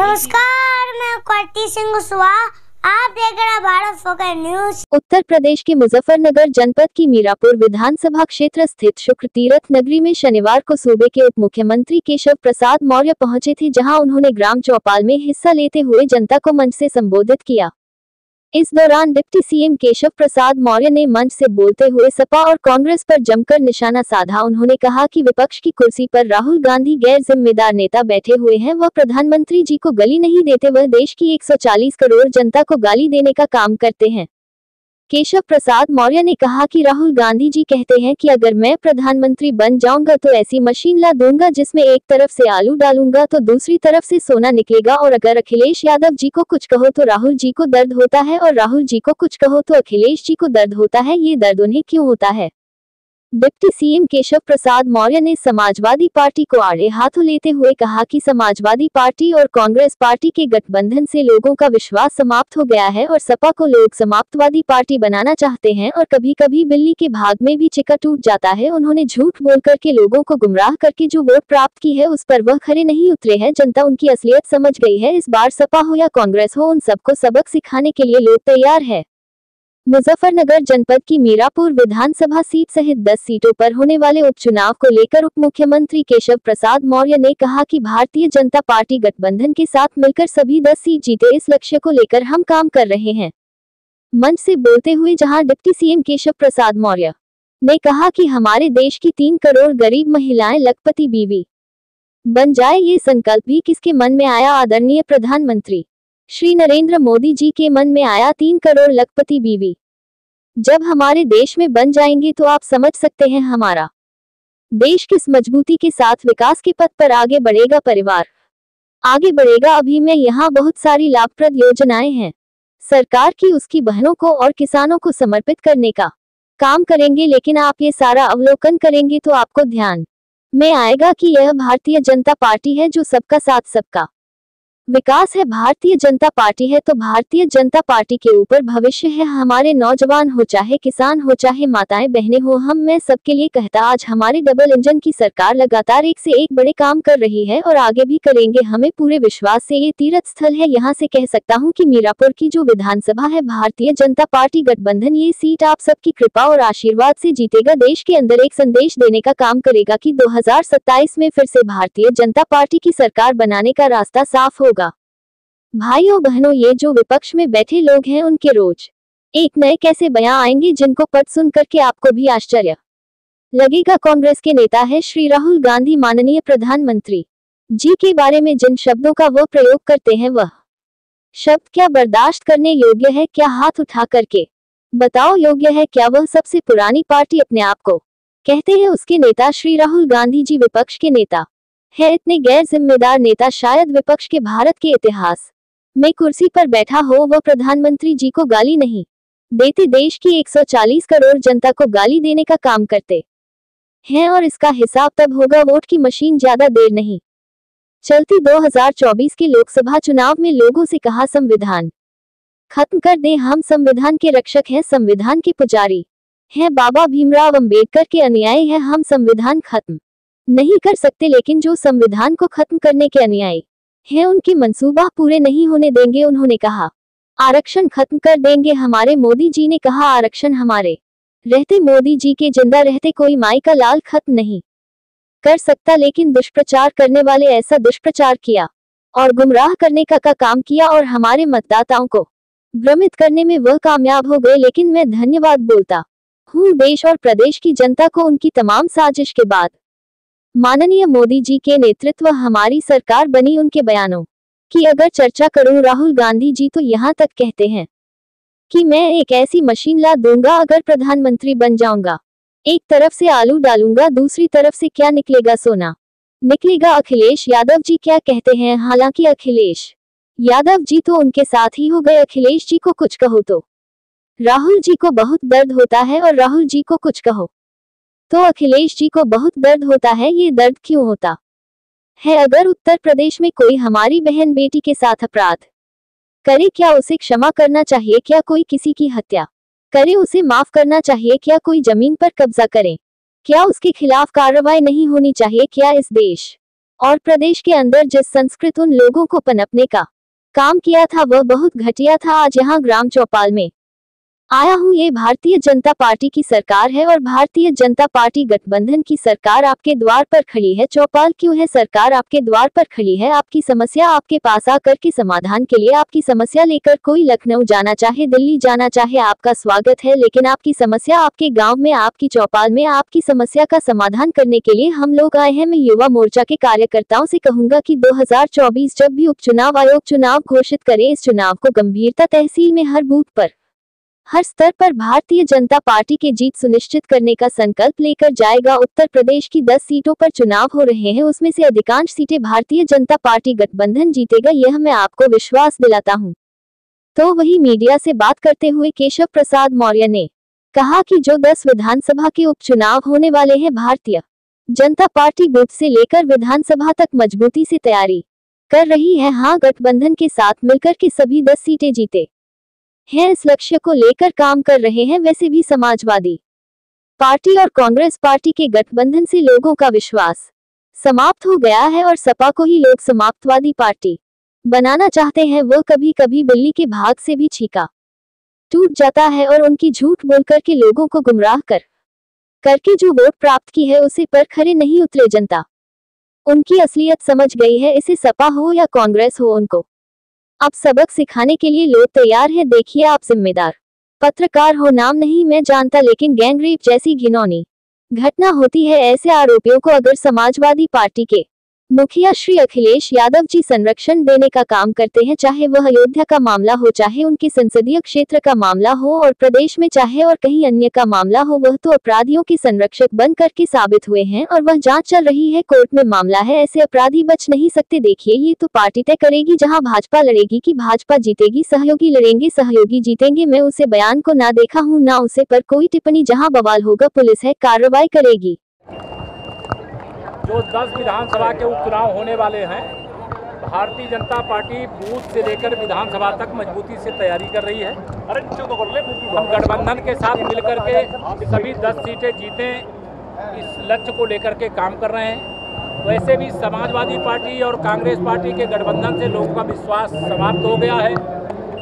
नमस्कार, मैं कर्ती सिंह कुशवाहा आप देख रहे हैं भारत फोकस न्यूज़। उत्तर प्रदेश के मुजफ्फरनगर जनपद की मीरापुर विधानसभा क्षेत्र स्थित शुक्र तीर्थ नगरी में शनिवार को सूबे के उप मुख्यमंत्री केशव प्रसाद मौर्य पहुँचे थे, जहाँ उन्होंने ग्राम चौपाल में हिस्सा लेते हुए जनता को मंच से संबोधित किया। इस दौरान डिप्टी सीएम केशव प्रसाद मौर्य ने मंच से बोलते हुए सपा और कांग्रेस पर जमकर निशाना साधा। उन्होंने कहा कि विपक्ष की कुर्सी पर राहुल गांधी गैर जिम्मेदार नेता बैठे हुए हैं, वह प्रधानमंत्री जी को गली नहीं देते, वह देश की 140 करोड़ जनता को गाली देने का काम करते हैं। केशव प्रसाद मौर्य ने कहा कि राहुल गांधी जी कहते हैं कि अगर मैं प्रधानमंत्री बन जाऊँगा तो ऐसी मशीन ला दूँगा जिसमें एक तरफ़ से आलू डालूँगा तो दूसरी तरफ़ से सोना निकलेगा और अगर अखिलेश यादव जी को कुछ कहो तो राहुल जी को दर्द होता है और राहुल जी को कुछ कहो तो अखिलेश जी को दर्द होता है। ये दर्द उन्हें क्यों होता है? डिप्टी सीएम केशव प्रसाद मौर्य ने समाजवादी पार्टी को आड़े हाथों लेते हुए कहा कि समाजवादी पार्टी और कांग्रेस पार्टी के गठबंधन से लोगों का विश्वास समाप्त हो गया है और सपा को लोग समाप्तवादी पार्टी बनाना चाहते हैं और कभी कभी बिल्ली के भाग में भी चिका टूट जाता है। उन्होंने झूठ बोल करके लोगों को गुमराह करके जो वोट प्राप्त की है उस पर वह खड़े नहीं उतरे हैं। जनता उनकी असलियत समझ गई है। इस बार सपा हो या कांग्रेस हो, उन सबको सबक सिखाने के लिए लोग तैयार है। मुजफ्फरनगर जनपद की मीरापुर विधानसभा सीट सहित 10 सीटों पर होने वाले उपचुनाव को लेकर उप मुख्यमंत्री केशव प्रसाद मौर्य ने कहा कि भारतीय जनता पार्टी गठबंधन के साथ मिलकर सभी 10 सीट जीते इस लक्ष्य को लेकर हम काम कर रहे हैं। मंच से बोलते हुए जहाँ डिप्टी सीएम केशव प्रसाद मौर्य ने कहा कि हमारे देश की तीन करोड़ गरीब महिलाएँ लखपति बीवी बन जाए ये संकल्प भी किसके मन में आया आदरणीय प्रधानमंत्री? श्री नरेंद्र मोदी जी के मन में आया तीन करोड़ लखपति बीवी। जब हमारे देश में बन जाएँगे तो आप समझ सकते हैं हमारा। देश किस मजबूती के साथ विकास के पथ पर आगे बढ़ेगा परिवार। आगे बढ़ेगा अभी में यहाँ बहुत सारी लाभप्रद योजनाएँ हैं। सरकार की उसकी बहनों को और किसानों को समर्पित करने का काम करेंगे लेकिन आप ये सारा अवलोकन करेंगे तो आपको ध्यान में आएगा कि यह भारतीय जनता पार्टी है जो सबका साथ सबका विकास है, भारतीय जनता पार्टी है तो भारतीय जनता पार्टी के ऊपर भविष्य है, हमारे नौजवान हो चाहे किसान हो, चाहे माताएँ, बहनें हो, हम, मैं सबके लिए कहता, आज हमारे डबल इंजन की सरकार लगातार एक से एक बड़े काम कर रही है और आगे भी करेंगे, हमें पूरे विश्वास से ये तीर्थ स्थल है, यहाँ से कह सकता हूँ की मीरापुर की जो विधानसभा है, भारतीय जनता पार्टी गठबंधन, ये सीट आप सबकी कृपा और आशीर्वाद से जीतेगा, देश के अंदर एक संदेश देने का काम करेगा की दो हज़ार सत्ताईस में फिर से भारतीय जनता पार्टी की सरकार बनाने का रास्ता साफ़ होगा। भाइयों, बहनों, ये जो विपक्ष में बैठे लोग हैं, उनके रोज। एक नए कैसे बयां आएँगे, जिनको पद सुन करके आपको भी आश्चर्य। लगेगा कांग्रेस के नेता है श्री राहुल गांधी माननीय प्रधानमंत्री। जी के बारे में जिन शब्दों का वो प्रयोग करते हैं, वह। शब्द क्या बर्दाश्त करने योग्य है, क्या हाथ उठा करके बताओ योग्य है क्या वह सबसे पुरानी पार्टी अपने आप को? कहते हैं उसके नेता श्री राहुल गांधी जी विपक्ष के नेता। है इतने गैर जिम्मेदार नेता शायद विपक्ष के भारत के इतिहास। में कुर्सी पर बैठा हो, वह प्रधानमंत्री जी को गाली नहीं देते। देश की 140 करोड़ जनता को गाली देने का काम करते हैं और इसका हिसाब तब होगा वोट की मशीन ज़्यादा देर नहीं। चलती 2024 के लोकसभा चुनाव में लोगों से कहा, संविधान खत्म कर दे। हम संविधान के रक्षक हैं, संविधान के पुजारी हैं। बाबा भीमराव अंबेडकर के अनुयायी हैं। हम संविधान खत्म नहीं कर सकते, लेकिन जो संविधान को खत्म करने के अनुयायी है उनके मंसूबा पूरे नहीं होने देंगे उन्होंने कहा। आरक्षण खत्म कर देंगे हमारे मोदी जी ने कहा आरक्षण हमारे। रहते मोदी जी के ज़िंदा रहते कोई माई का लाल खत्म नहीं। कर सकता लेकिन दुष्प्रचार करने वाले ऐसा दुष्प्रचार किया। और गुमराह करने का, का काम किया और हमारे मतदाताओं को भ्रमित करने में वह कामयाब हो गए लेकिन मैं धन्यवाद बोलता हूँ। देश और प्रदेश की जनता को उनकी तमाम साजिश के बाद माननीय मोदी जी के नेतृत्व हमारी सरकार बनी उनके बयानों की अगर चर्चा करूँ राहुल गांधी जी तो यहाँ तक कहते हैं कि मैं एक ऐसी मशीन ला दूँगा अगर प्रधानमंत्री बन जाऊँगा। एक तरफ़ से आलू डालूँगा, दूसरी तरफ़ से क्या निकलेगा सोना? निकलेगा अखिलेश यादव जी क्या कहते हैं? हालाँकि अखिलेश यादव जी तो उनके साथ ही हो गए। अखिलेश जी को कुछ कहो तो। राहुल जी को बहुत दर्द होता है और राहुल जी को कुछ कहो। तो अखिलेश जी को बहुत दर्द होता है, ये दर्द क्यों होता? है अगर उत्तर प्रदेश में कोई हमारी बहन बेटी के साथ अपराध करे, क्या उसे क्षमा करना चाहिए, क्या कोई किसी की हत्या करे, उसे माफ़ करना चाहिए, क्या कोई ज़मीन पर कब्जा करे? क्या उसके खिलाफ कार्रवाई नहीं होनी चाहिए, क्या इस देश और प्रदेश के अंदर जिस संस्कृत उन लोगों को पनपने का काम किया था, वह बहुत घटिया था, आज यहाँ ग्राम चौपाल में आया हूँ, ये भारतीय जनता पार्टी की सरकार है और भारतीय जनता पार्टी गठबंधन की सरकार आपके द्वार पर खड़ी है। चौपाल क्यों है? सरकार आपके द्वार पर खड़ी है। आपकी समस्या आपके पास आकर के समाधान के लिए आपकी समस्या लेकर कोई लखनऊ जाना चाहे, दिल्ली जाना चाहे, आपका स्वागत है। लेकिन आपकी समस्या आपके गाँव में, आपकी चौपाल में, आपकी समस्या का समाधान करने के लिए हम लोग आए हैं। मैं युवा मोर्चा के कार्यकर्ताओं से कहूँगा की दो हज़ार चौबीस जब भी उपचुनाव आयोग चुनाव घोषित करे, इस चुनाव को गंभीरता तहसील में हर बूथ पर हर स्तर पर भारतीय जनता पार्टी के जीत सुनिश्चित करने का संकल्प लेकर जाएगा। उत्तर प्रदेश की 10 सीटों पर चुनाव हो रहे हैं। उसमें से अधिकांश सीटें भारतीय जनता पार्टी गठबंधन जीतेगा, यह मैं आपको विश्वास दिलाता हूँ। तो वही मीडिया से बात करते हुए केशव प्रसाद मौर्य ने कहा कि जो 10 विधानसभा के उपचुनाव होने वाले हैं, भारतीय जनता पार्टी बूथ से लेकर विधानसभा तक मजबूती से तैयारी कर रही है। हाँ गठबंधन के साथ मिलकर के सभी दस सीटें जीते। हैं, इस लक्ष्य को लेकर काम कर रहे हैं, वैसे भी समाजवादी। पार्टी और कांग्रेस पार्टी के गठबंधन से लोगों का विश्वास समाप्त हो गया है और सपा को ही लोग समाप्तवादी पार्टी बनाना चाहते हैं, वो कभी कभी बिल्ली के भाग से भी छीका। टूट जाता है और उनकी झूठ बोलकर के लोगों को गुमराह कर, करके जो वोट प्राप्त की है, उसे पर खरे नहीं उतरे जनता। उनकी असलियत समझ गई है, इसे सपा हो या कांग्रेस हो उनको। अब सबक सिखाने के लिए लोग तैयार हैं, देखिए आप जिम्मेदार, पत्रकार हो, नाम नहीं मैं जानता लेकिन गैंगरेप जैसी घिनौनी, घटना होती है, ऐसे आरोपियों को अगर समाजवादी पार्टी के मुखिया श्री अखिलेश यादव जी संरक्षण देने का काम करते हैं, चाहे वह अयोध्या का मामला हो, चाहे उनके संसदीय क्षेत्र का मामला हो और प्रदेश में चाहे और कहीं अन्य का मामला हो, वह तो अपराधियों के संरक्षक बन करके साबित हुए हैं और वह जाँच चल रही है, कोर्ट में मामला है, ऐसे अपराधी बच नहीं सकते। देखिए, ये तो पार्टी तय करेगी जहाँ भाजपा लड़ेगी की भाजपा जीतेगी, सहयोगी लड़ेंगे, सहयोगी जीतेंगे, मैं उसे बयान को ना देखा हूँ, ना उसे पर कोई टिप्पणी जहाँ बवाल होगा, पुलिस है, कार्रवाई करेगी। जो 10 विधानसभा के उपचुनाव होने वाले हैं भारतीय जनता पार्टी बूथ से लेकर विधानसभा तक मजबूती से तैयारी कर रही है। हम गठबंधन के साथ मिलकर के सभी 10 सीटें जीतें इस लक्ष्य को लेकर के काम कर रहे हैं। वैसे भी समाजवादी पार्टी और कांग्रेस पार्टी के गठबंधन से लोगों का विश्वास समाप्त हो गया है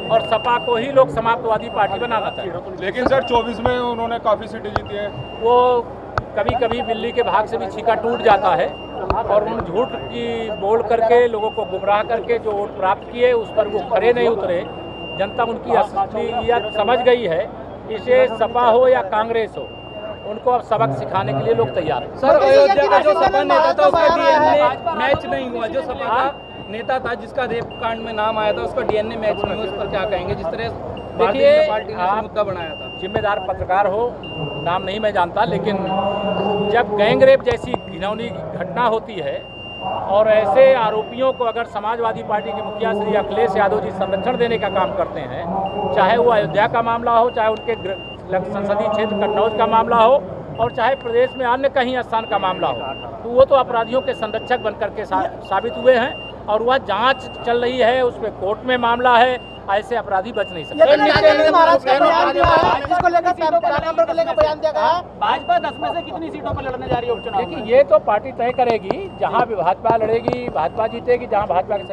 और सपा को ही लोग समाप्तवादी पार्टी बनाना चाहिए। लेकिन सर 24 में उन्होंने काफ़ी सीटें जीती हैं। वो कभी कभी बिल्ली के भाग से भी छीका टूट जाता है और उन झूठ की बोल करके लोगों को गुमराह करके जो वोट प्राप्त किए उस पर वो खड़े नहीं उतरे। जनता उनकी असलियत समझ गई है इसे सपा हो या कांग्रेस हो उनको अब सबक सिखाने के लिए लोग तैयार हैं। सर अयोध्या का जो सपा नेता था उसका डीएनए मैच नहीं हुआ। जो सपा का नेता था जिसका रेप कांड में नाम आया था उसका डीएनए मैच नहीं हुआ उस पर क्या कहेंगे? जिस तरह देखिए पार्टी ने मुद्दा बनाया था। जिम्मेदार पत्रकार हो नाम नहीं मैं जानता, लेकिन जब गैंगरेप जैसी घिनौनी घटना होती है और ऐसे आरोपियों को अगर समाजवादी पार्टी के मुखिया श्री अखिलेश यादव जी संरक्षण देने का काम करते हैं, चाहे वो अयोध्या का मामला हो, चाहे उनके संसदीय क्षेत्र कन्नौज का मामला हो, और चाहे प्रदेश में अन्य कहीं स्थान का मामला हो तो वो तो अपराधियों के संरक्षक बनकर के साबित हुए हैं। और वह जाँच चल रही है उस पर कोर्ट में मामला है ऐसे अपराधी बच नहीं सकते। भाजपा दस में से कितनी सीटों पर लड़ने जा रही है उपचुनाव देखिए ये तो पार्टी तय करेगी जहाँ भी भाजपा लड़ेगी भाजपा जीतेगी जहाँ भाजपा के